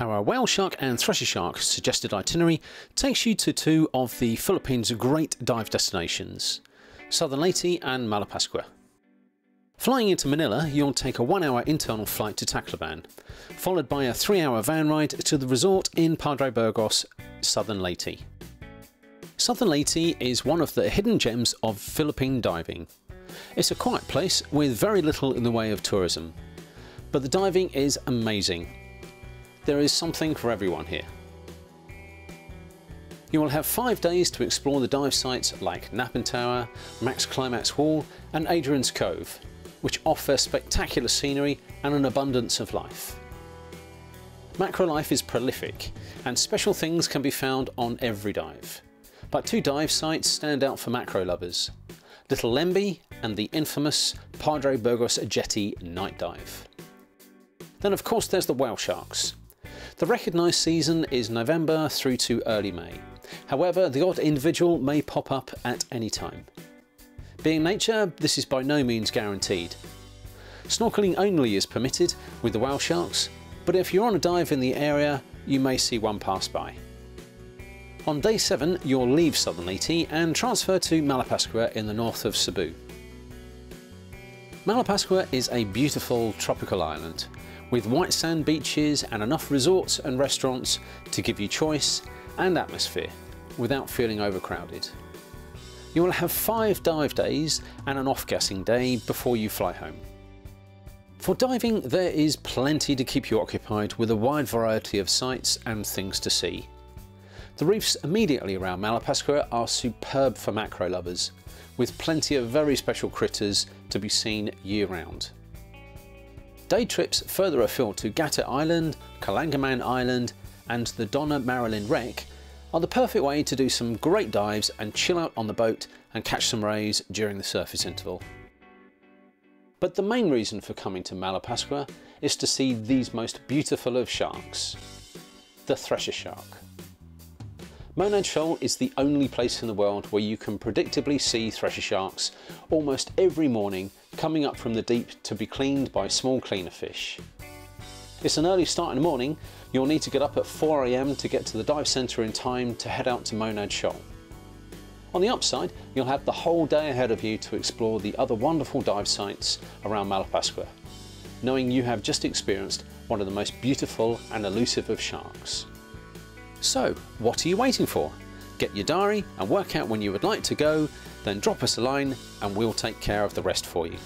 Our whale shark and thresher shark suggested itinerary takes you to two of the Philippines' great dive destinations, Southern Leyte and Malapascua. Flying into Manila, you'll take a one hour internal flight to Tacloban, followed by a three hour van ride to the resort in Padre Burgos, Southern Leyte. Southern Leyte is one of the hidden gems of Philippine diving. It's a quiet place with very little in the way of tourism, but the diving is amazing. There is something for everyone here. You will have five days to explore the dive sites like Napantao, Max Climax Wall and Adrian's Cove, which offer spectacular scenery and an abundance of life. Macro life is prolific and special things can be found on every dive. But two dive sites stand out for macro lovers. Little Lembeh and the infamous Padre Burgos Jetty night dive. Then of course there's the whale sharks. The recognised season is November through to early May. However, the odd individual may pop up at any time. Being nature, this is by no means guaranteed. Snorkeling only is permitted with the whale sharks, but if you're on a dive in the area, you may see one pass by. On day 7 you'll leave Southern Leyte and transfer to Malapascua in the north of Cebu. Malapascua is a beautiful tropical island with white sand beaches and enough resorts and restaurants to give you choice and atmosphere without feeling overcrowded. You will have five dive days and an off-gassing day before you fly home. For diving, there is plenty to keep you occupied with a wide variety of sights and things to see. The reefs immediately around Malapascua are superb for macro lovers, with plenty of very special critters to be seen year round. Day trips further afield to Gato Island, Kalangaman Island and the Donna Marilyn Wreck are the perfect way to do some great dives and chill out on the boat and catch some rays during the surface interval. But the main reason for coming to Malapascua is to see these most beautiful of sharks, the thresher shark. Monad Shoal is the only place in the world where you can predictably see thresher sharks almost every morning coming up from the deep to be cleaned by small cleaner fish. It's an early start in the morning, you'll need to get up at 4am to get to the dive centre in time to head out to Monad Shoal. On the upside, you'll have the whole day ahead of you to explore the other wonderful dive sites around Malapascua, knowing you have just experienced one of the most beautiful and elusive of sharks. So, what are you waiting for? Get your diary and work out when you would like to go, then drop us a line and we'll take care of the rest for you.